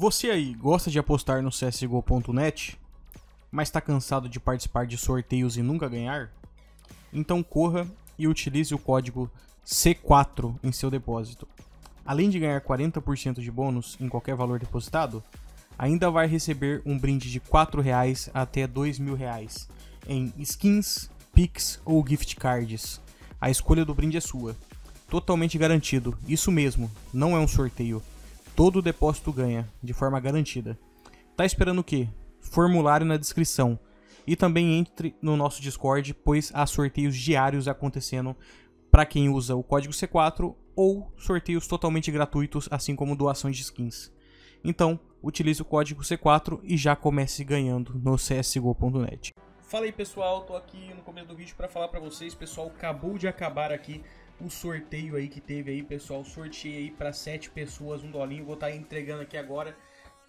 Você aí gosta de apostar no CSGO.net, mas está cansado de participar de sorteios e nunca ganhar? Então corra e utilize o código C4 em seu depósito. Além de ganhar 40% de bônus em qualquer valor depositado, ainda vai receber um brinde de R$ 4,00 até R$ 2.000 em skins, pix ou gift cards. A escolha do brinde é sua. Totalmente garantido. Isso mesmo, não é um sorteio. Todo depósito ganha, de forma garantida. Tá esperando o quê? Formulário na descrição. E também entre no nosso Discord, pois há sorteios diários acontecendo para quem usa o código C4 ou sorteios totalmente gratuitos, assim como doações de skins. Então, utilize o código C4 e já comece ganhando no csgo.net. Fala aí pessoal, tô aqui no começo do vídeo para falar para vocês, pessoal, acabou de acabar aqui o sorteio aí que teve aí, pessoal. Sorteei aí para sete pessoas, um dolinho. Vou estar tá entregando aqui agora.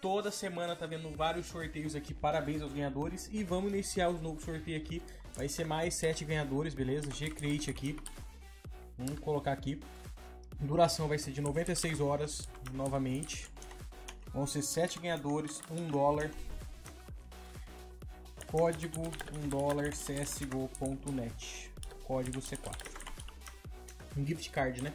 Toda semana tá vendo vários sorteios aqui. Parabéns aos ganhadores. E vamos iniciar o novo sorteio aqui. Vai ser mais sete ganhadores, beleza? G-Create aqui. Vamos colocar aqui. Duração vai ser de 96 horas, novamente. Vão ser sete ganhadores, um dólar. Código 1 dólar csgo.net. Código C4. Um gift card, né?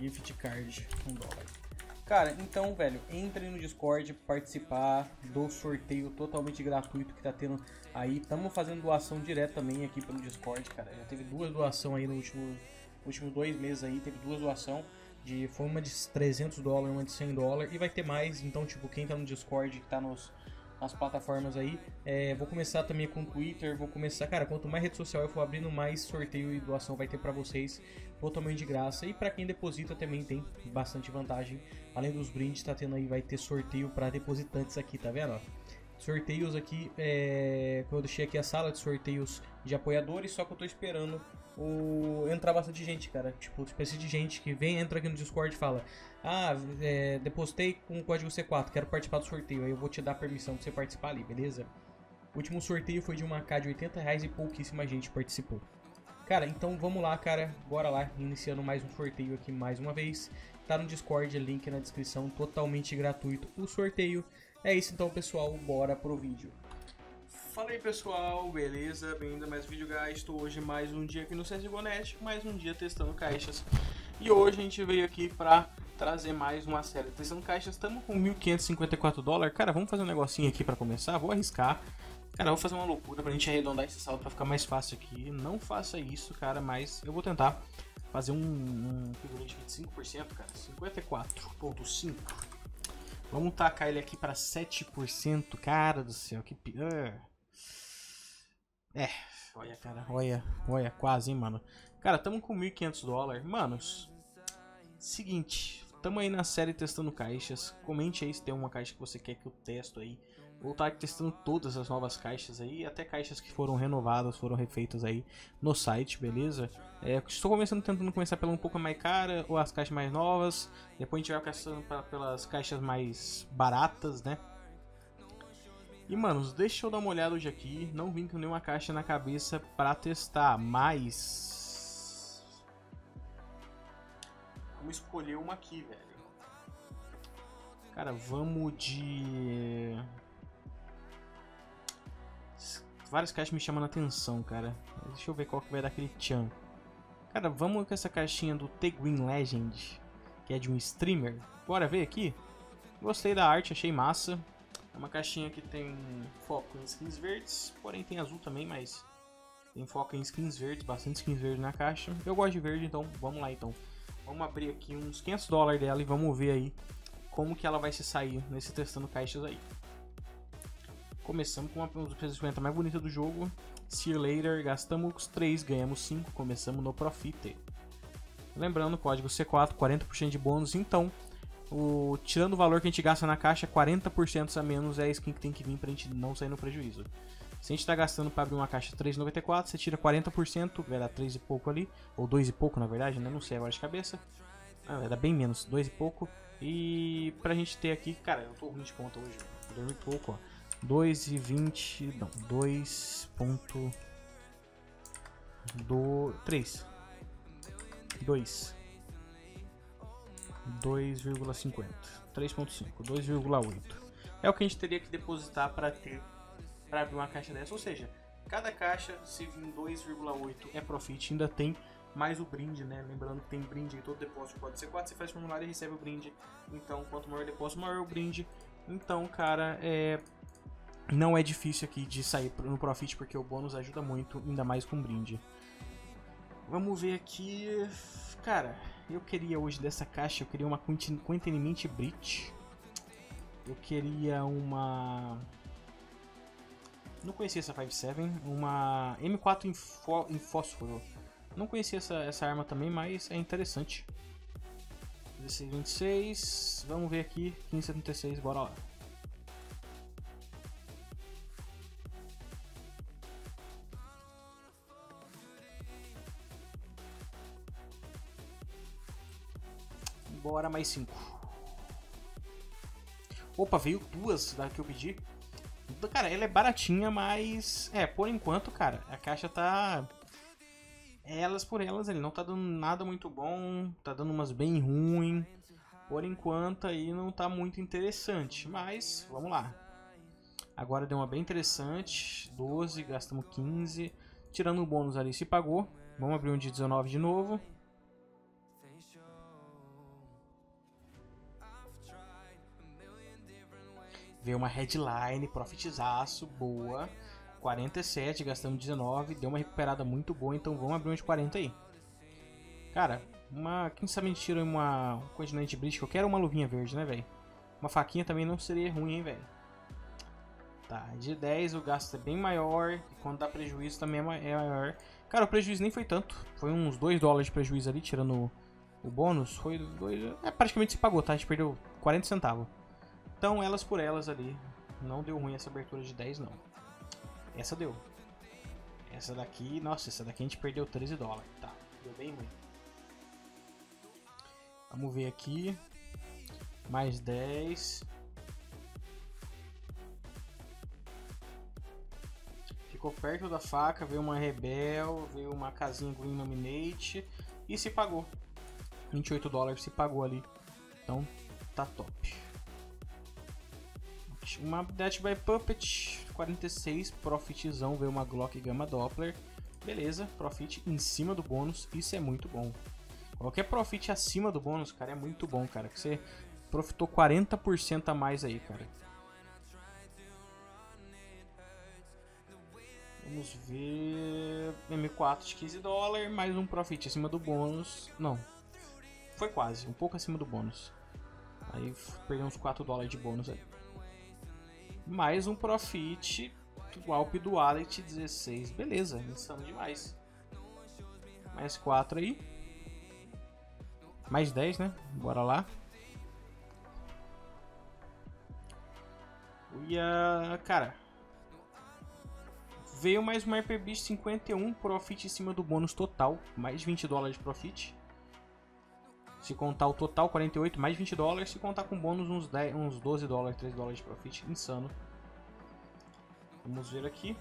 Gift card, um dólar. Cara, então, velho, entre no Discord participar do sorteio totalmente gratuito que tá tendo aí. Tamo fazendo doação direto também aqui pelo Discord, cara. Já teve duas doações aí no último, últimos dois meses aí. Teve duas doações. De, foi uma de 300 dólares, uma de 100 dólares. E vai ter mais, então, tipo, quem tá no Discord, que tá nos, nas plataformas aí. É, vou começar também com o Twitter, vou começar, cara, quanto mais rede social eu for abrindo, mais sorteio e doação vai ter para vocês, totalmente de graça. E para quem deposita também tem bastante vantagem. Além dos brindes, tá tendo aí, vai ter sorteio para depositantes aqui, tá vendo? Sorteios aqui, é, eu deixei aqui a sala de sorteios de apoiadores, só que eu tô esperando o entrar bastante gente, cara. Tipo, espécie de gente que vem, entra aqui no Discord e fala: Ah, é, depositei com o código C4, quero participar do sorteio. Aí eu vou te dar permissão pra você participar ali, beleza? O último sorteio foi de uma K de 80 reais e pouquíssima gente participou. Cara, então vamos lá, cara. Bora lá, iniciando mais um sorteio aqui mais uma vez. Tá no Discord, link na descrição, totalmente gratuito o sorteio. É isso então, pessoal, bora pro vídeo. Fala aí pessoal, beleza? Bem-vindo a mais um vídeo, guys. Estou hoje mais um dia aqui no CSGO.net, mais um dia testando caixas. E hoje a gente veio aqui pra trazer mais uma série testando caixas. Estamos com 1.554 dólares. Cara, vamos fazer um negocinho aqui pra começar. Vou arriscar. Cara, vou fazer uma loucura pra gente arredondar esse saldo pra ficar mais fácil aqui. Não faça isso, cara, mas eu vou tentar fazer um, um de 25%, cara. 54.5%. Vamos tacar ele aqui para 7%. Cara do céu, que pior. É, olha, cara, olha, olha, quase, hein, mano. Cara, tamo com 1.500 dólares. Manos, seguinte, tamo aí na série testando caixas. Comente aí se tem uma caixa que você quer que eu testo aí. Vou estar testando todas as novas caixas aí, até caixas que foram renovadas, foram refeitas aí no site, beleza? É, estou começando tentando começar pela um pouco mais cara, ou as caixas mais novas. Depois a gente vai passando pelas caixas mais baratas, né? E, manos, deixa eu dar uma olhada hoje aqui. Não vim com nenhuma caixa na cabeça pra testar, mas... Vamos escolher uma aqui, velho. Cara, vamos de... Várias caixas me chamando a atenção, cara. Deixa eu ver qual que vai dar aquele tchan. Cara, vamos com essa caixinha do Teguin Legend, que é de um streamer. Bora ver aqui? Gostei da arte, achei massa. É uma caixinha que tem foco em skins verdes, porém tem azul também, mas tem foco em skins verdes, bastante skins verdes na caixa. Eu gosto de verde, então vamos lá então. Vamos abrir aqui uns 500 dólares dela e vamos ver aí como que ela vai se sair nesse testando caixas aí. Começamos com uma das ferramentas mais bonitas do jogo. See later, gastamos 3, ganhamos 5, começamos no Profit. Lembrando, código C4, 40% de bônus, então o, tirando o valor que a gente gasta na caixa, 40% a menos é a skin que tem que vir pra gente não sair no prejuízo. Se a gente tá gastando para abrir uma caixa 3,94, você tira 40%, vai dar 3 e pouco ali, ou 2 e pouco na verdade, né? Não sei agora de cabeça. Ah, vai dar bem menos, 2 e pouco. E pra gente ter aqui, cara, eu tô ruim de conta hoje, eu dormi pouco, ó. 2 e 20, não, 2 ponto... Do... 3. 2. 2,50. 3.5, 2,8. É o que a gente teria que depositar para ter para abrir uma caixa dessa, ou seja, cada caixa se vir 2,8 é profit, ainda tem mais o brinde, né? Lembrando que tem brinde em todo depósito pode ser 4, você faz formulário e recebe o brinde. Então, quanto maior o depósito, maior o brinde. Então, cara, é não é difícil aqui de sair no profit porque o bônus ajuda muito, ainda mais com brinde. Vamos ver aqui, cara, eu queria hoje dessa caixa, eu queria uma Containment Bridge. Eu queria uma não conhecia essa 5.7, uma M4 em, em fósforo. Não conhecia essa, essa arma também, mas é interessante. 1626, vamos ver aqui, 1576, bora lá. Bora, mais 5. Opa, veio duas da que eu pedi. Cara, ela é baratinha, mas. É, por enquanto, cara, a caixa tá. Elas por elas, ele não tá dando nada muito bom, tá dando umas bem ruim. Por enquanto aí não tá muito interessante, mas vamos lá. Agora deu uma bem interessante, 12, gastamos 15. Tirando o bônus ali se pagou. Vamos abrir um de 19 de novo. Veio uma headline, profitizaço, boa. 47, gastamos 19, deu uma recuperada muito boa, então vamos abrir de 40 aí. Cara, uma, quem sabe tira uma um continente brítico. Eu quero uma luvinha verde, né, velho? Uma faquinha também não seria ruim, hein, velho? Tá, de 10 o gasto é bem maior, e quando dá prejuízo também é, é maior. Cara, o prejuízo nem foi tanto, foi uns 2 dólares de prejuízo ali, tirando o, o bônus. Foi dois, é, praticamente se pagou, tá? A gente perdeu 40 centavos. Então, elas por elas ali. Não deu ruim essa abertura de 10, não. Essa deu. Essa daqui, nossa, essa daqui a gente perdeu 13 dólares. Tá, deu bem ruim. Vamos ver aqui. Mais 10. Ficou perto da faca, veio uma Rebel, veio uma casinha Green Nominate e se pagou. 28 dólares se pagou ali. Então, tá top. Uma Death by Puppet, 46, profitzão, veio uma Glock Gamma Doppler. Beleza, profit em cima do bônus, isso é muito bom. Qualquer profit acima do bônus, cara, é muito bom, cara. Que você profitou 40% a mais aí, cara. Vamos ver... M4 de 15 dólares, mais um profit acima do bônus. Não, foi quase, um pouco acima do bônus. Aí perdeu uns 4 dólares de bônus aí mais um Profit do Alp do Wallet 16. Beleza, insano demais. Mais 4 aí. Mais 10, né? Bora lá. Uia, cara. Veio mais uma RPB 51 Profit em cima do bônus total. Mais 20 dólares de Profit. Se contar o total, 48, mais 20 dólares. Se contar com bônus, uns, 10, uns 12 dólares, 13 dólares de profit. Insano. Vamos ver aqui.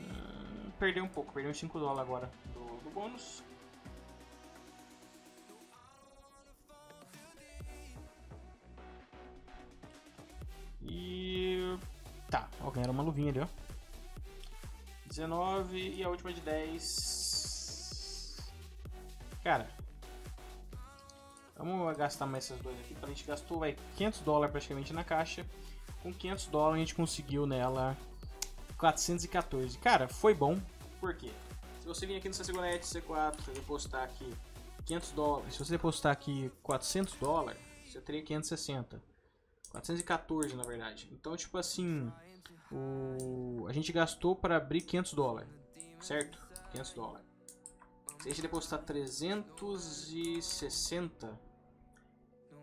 Hum, perdeu um pouco, perdeu uns 5 dólares agora do, do bônus. E... Tá, ó, ganharam uma luvinha ali, ó. 19 e a última de 10. Cara, Vamos gastar mais essas duas aqui. A gente gastou vai, 500 dólares praticamente na caixa. Com 500 dólares a gente conseguiu nela 414. Cara, foi bom. Por quê? Se você vir aqui no Sacigonet C4 e depositar aqui 500 dólares. Se você depositar aqui 400 dólares, você teria 560. 414 na verdade. Então, tipo assim, o... a gente gastou para abrir 500 dólares, certo? 500 dólares. Se a gente depositar 360,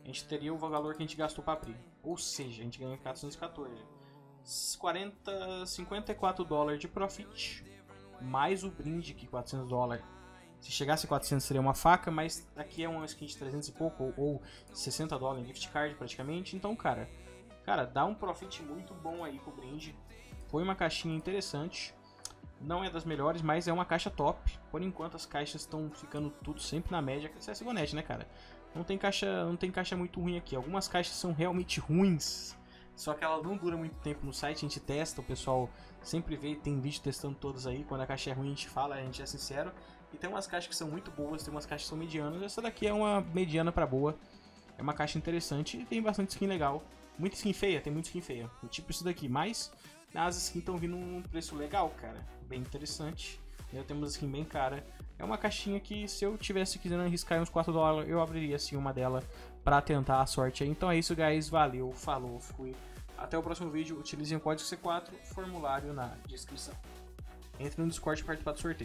a gente teria o valor que a gente gastou para abrir. Ou seja, a gente ganha 414. 40, 54 dólares de profit, mais o brinde que 400 dólares. Se chegasse a 400 seria uma faca, mas aqui é uma skin de 300 e pouco, ou, ou 60 dólares em gift card praticamente. Então, cara, cara, dá um profit muito bom aí pro brinde. Foi uma caixinha interessante. Não é das melhores, mas é uma caixa top. Por enquanto as caixas estão ficando tudo sempre na média. CSGO.net, né, cara? Não tem caixa, não tem caixa muito ruim aqui. Algumas caixas são realmente ruins. Só que ela não dura muito tempo no site, a gente testa, o pessoal sempre vê, tem vídeo testando todos aí. Quando a caixa é ruim, a gente fala, a gente é sincero. E tem umas caixas que são muito boas, tem umas caixas que são medianas. Essa daqui é uma mediana para boa. É uma caixa interessante e tem bastante skin legal. Muita skin feia, tem muita skin feia. Tipo isso daqui, mas as skins estão vindo num preço legal, cara. Bem interessante. Eu temos skin bem cara. É uma caixinha que se eu tivesse quisendo arriscar uns 4 dólares, eu abriria assim uma dela para tentar a sorte aí. Então é isso, guys. Valeu, falou, fui. Até o próximo vídeo. Utilizem o código C4, formulário na descrição. Entre no Discord e participar do sorteio.